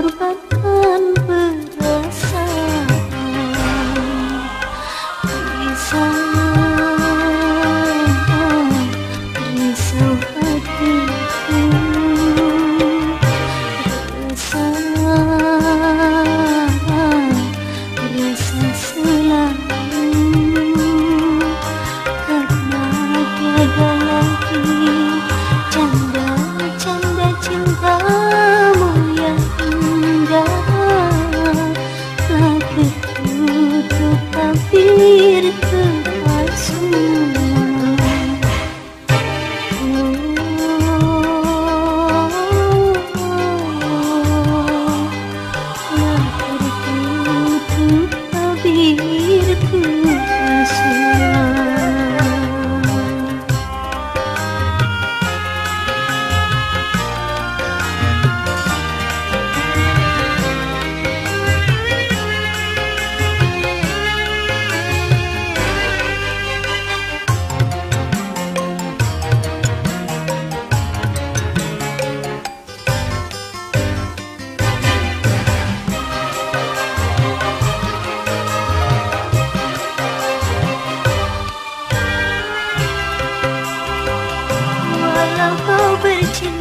korbankan Walau kau